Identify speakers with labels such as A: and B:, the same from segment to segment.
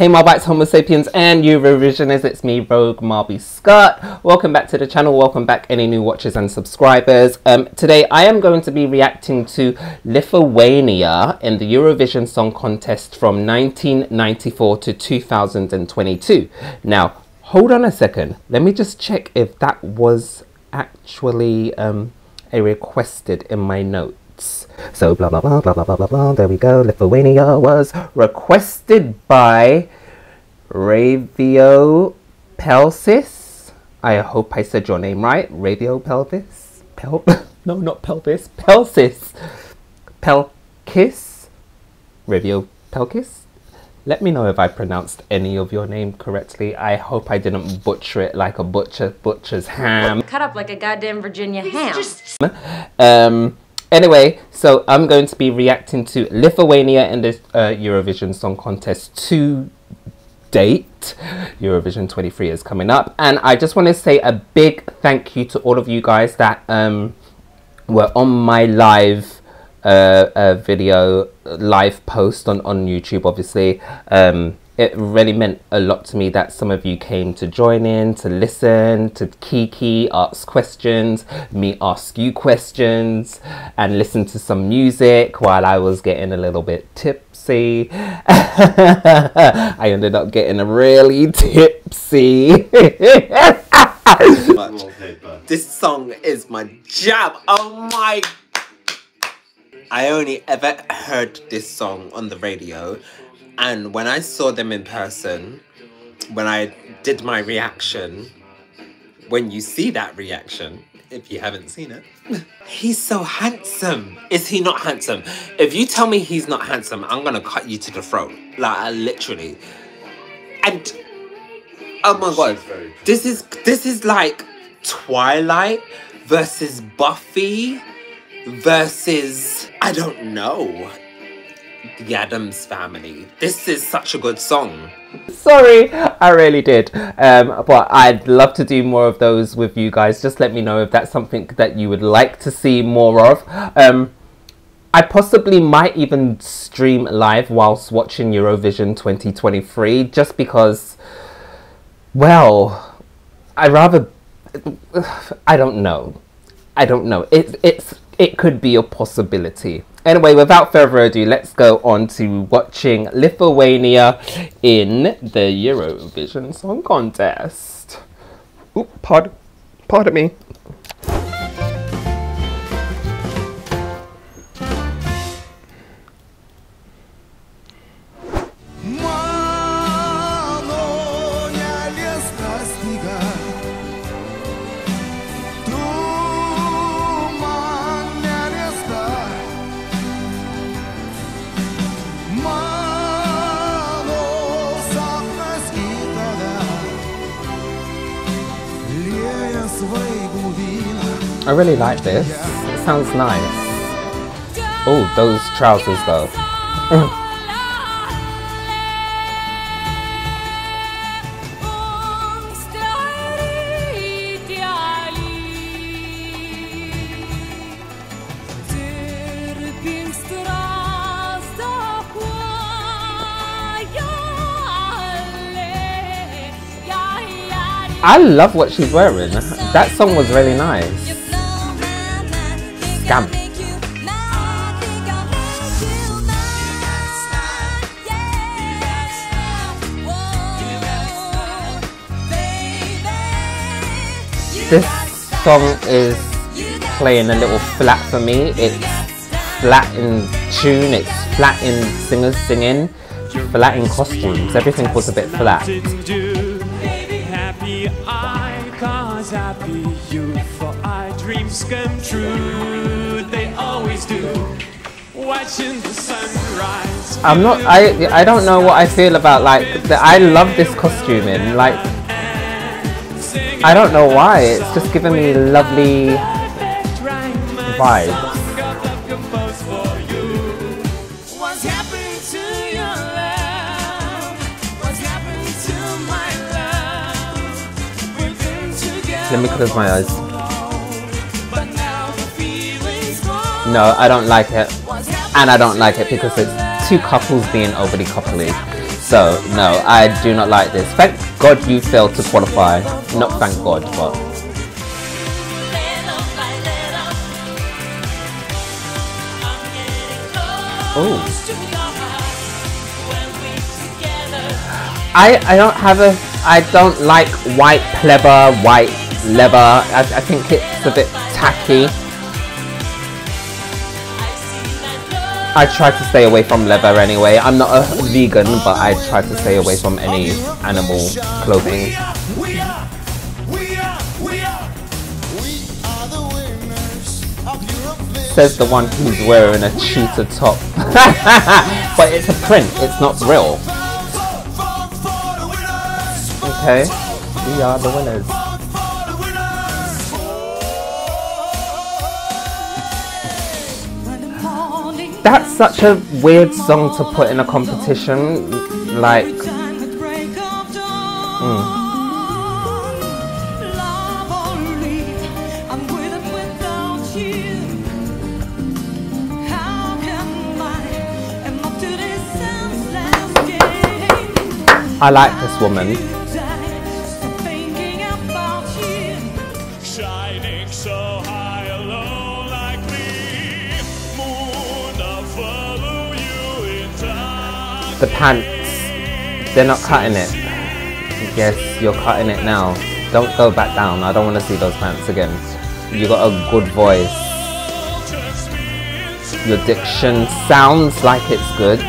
A: Hey Marbites, Homo sapiens and Eurovisionists, it's me Rogue Marby Scott. Welcome back to the channel, welcome back any new watchers and subscribers. Um, today I am going to be reacting to Lithuania in the Eurovision Song Contest from 1994 to 2022. Now, hold on a second, let me just check if that was actually um, a requested in my notes. So blah, blah, blah, blah, blah, blah, blah, blah. There we go. Lithuania was requested by Radio Pelvis. I hope I said your name right. Radio Pelvis? Pel no, not pelvis. Pelsis. Pelkis? Radio Pelkis? Let me know if I pronounced any of your name correctly. I hope I didn't butcher it like a butcher butcher's ham.
B: Cut up like a goddamn Virginia ham. Just...
A: Um, Anyway, so I'm going to be reacting to Lithuania in this uh, Eurovision Song Contest to date. Eurovision 23 is coming up. And I just want to say a big thank you to all of you guys that um, were on my live uh, uh, video, live post on, on YouTube, obviously. Um, it really meant a lot to me that some of you came to join in, to listen, to kiki, ask questions, me ask you questions, and listen to some music while I was getting a little bit tipsy. I ended up getting really tipsy. this song is my jam. Oh my. I only ever heard this song on the radio and when I saw them in person, when I did my reaction, when you see that reaction, if you haven't seen it, he's so handsome. Is he not handsome? If you tell me he's not handsome, I'm gonna cut you to the throat. Like literally. And oh my god, this is this is like Twilight versus Buffy versus I don't know the Addams Family. This is such a good song. Sorry, I really did. Um, but I'd love to do more of those with you guys. Just let me know if that's something that you would like to see more of. Um, I possibly might even stream live whilst watching Eurovision 2023 just because, well, I rather, I don't know. I don't know. It, it's, it could be a possibility. Anyway, without further ado, let's go on to watching Lithuania in the Eurovision Song Contest. Oop, pardon, pardon me. I really like this. It sounds nice. Oh, those trousers though. I love what she's wearing. That song was really nice. This song is playing a little flat for me. It's flat in tune, it's flat in singers singing, flat in costumes. Everything was a bit flat cause happy you for dreams come true. They always do. Watching the sunrise. I'm not i i don't know what i feel about like the, i love this costuming like i don't know why. It's just giving me lovely vibes. Let me close my eyes. No, I don't like it. And I don't like it because it's two couples being overly coupley.
C: So, no, I do not like this. Thank God you failed to qualify. Not thank God, but. Oh. I, I don't have a I don't like white pleather, white leather. I, I think it's a bit tacky. I try to stay away from leather anyway. I'm not a vegan, but I try to stay away from any animal clothing. Says the one who's wearing a cheetah top. but it's a print, it's not real. Okay, we are the winners. That's such a weird song to put in a competition. Like, mm. I like this woman. The pants, they're not cutting it. Yes, you're cutting it now. Don't go back down. I don't want to see those pants again. You got a good voice. Your diction sounds like it's good.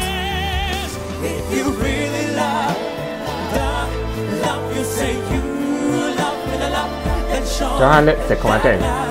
C: Do I lipstick on my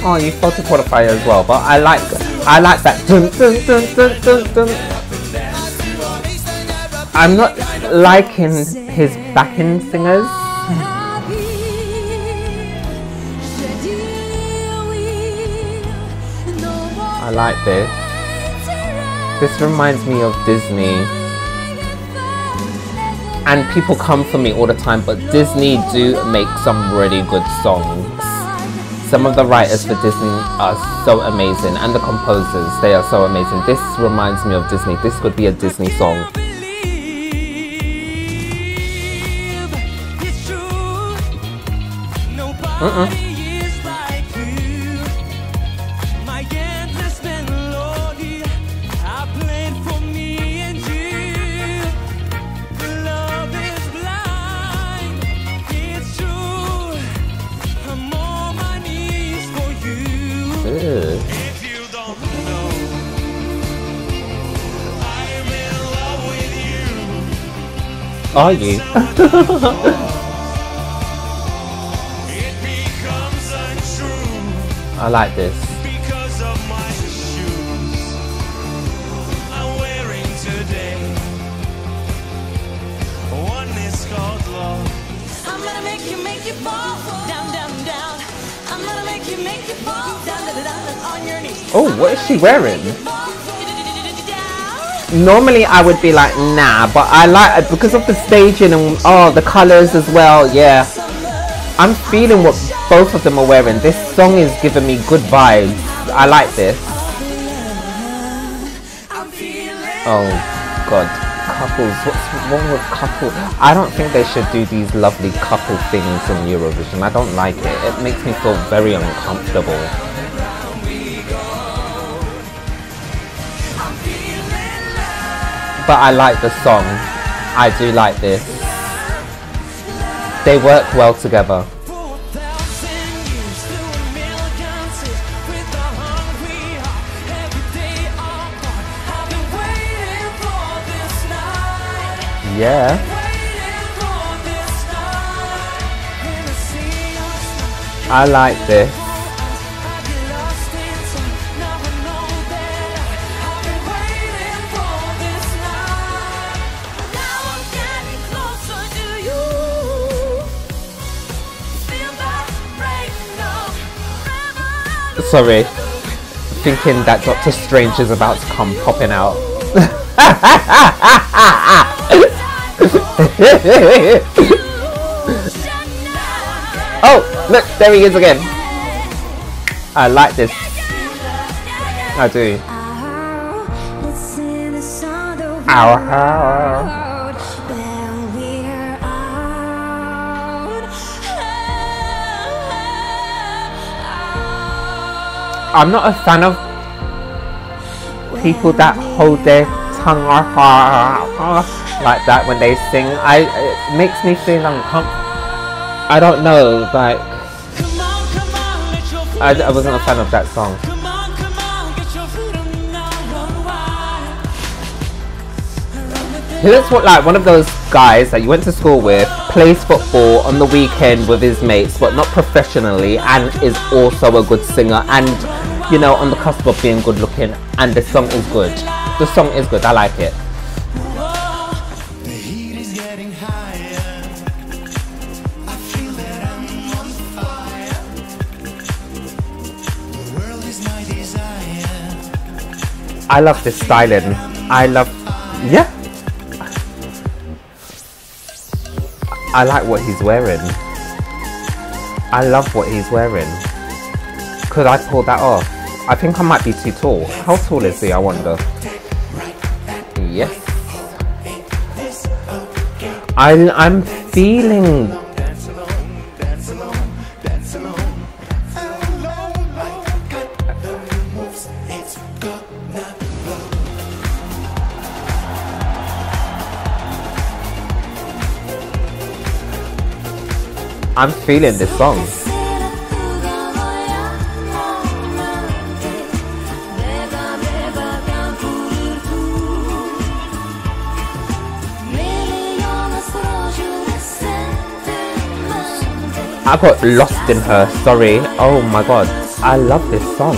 C: Oh, you failed to qualify as well, but I like I like that. Dun, dun, dun, dun, dun, dun. I'm not liking his backing singers. I like this. This reminds me of Disney and people come for me all the time, but Disney do make some really good songs. Some of the writers for Disney are so amazing, and the composers, they are so amazing. This reminds me of Disney. This could be a Disney song. Mm-mm. Are you? I like this. Oh, what is she wearing? Normally I would be like nah but I like because of the staging and oh the colors as well yeah. I'm feeling what both of them are wearing. This song is giving me good vibes. I like this. Oh god. Couples what's wrong with couple I don't think they should do these lovely couple things in Eurovision. I don't like it. It makes me feel very uncomfortable but I like the song. I do like this. They work well together. Yeah. I like this.
A: Sorry. Thinking that Doctor Strange is about to come popping out. oh, look, there he is again. I like this. I do. Ow. I'm not a fan of people that hold their tongue ah, ah, ah, like that when they sing. I it makes me feel uncomfortable. I don't know, like I, I wasn't a fan of that song. He what like one of those guys that you went to school with, plays football on the weekend with his mates, but not professionally, and is also a good singer and you know, on the cusp of being good looking, and the song is good. The song is good. I like it. I love this styling. I love, yeah. I like what he's wearing. I love what he's wearing. Could I pull that off? I think I might be too tall. How tall is he, I wonder? Yes. I, I'm feeling... I'm feeling this song. I got lost in her, sorry. Oh my god, I love this song.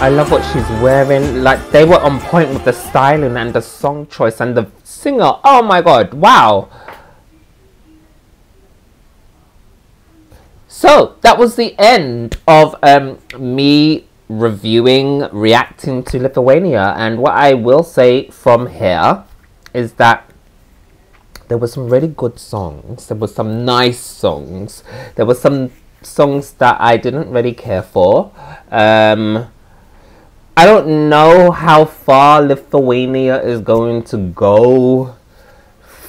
A: I love what she's wearing. Like, they were on point with the styling and the song choice and the singer. Oh my god, wow. So, that was the end of um, me reviewing, reacting to Lithuania. And what I will say from here is that there were some really good songs. There were some nice songs. There were some songs that I didn't really care for. Um, I don't know how far Lithuania is going to go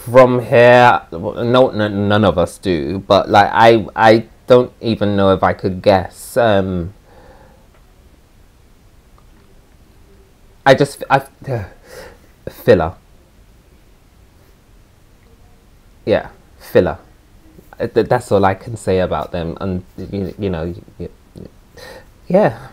A: from here. No, no, none of us do. But like, I, I don't even know if I could guess. Um, I just, I, uh, filler yeah, filler. Uh, that's all I can say about them. And you, you know, yeah.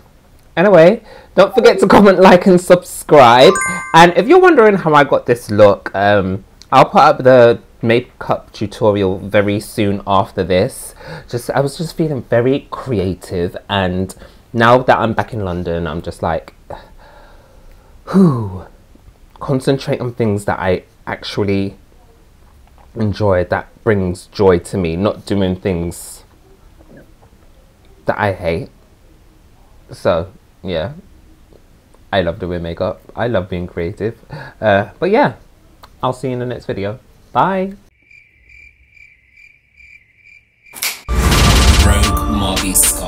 A: Anyway, don't forget to comment, like, and subscribe. And if you're wondering how I got this look, um, I'll put up the makeup tutorial very soon after this. Just I was just feeling very creative, and now that I'm back in London, I'm just like, whew, concentrate on things that I actually Enjoy that brings joy to me, not doing things that I hate. So, yeah. I love doing makeup. I love being creative. Uh, but yeah, I'll see you in the next video. Bye. Rogue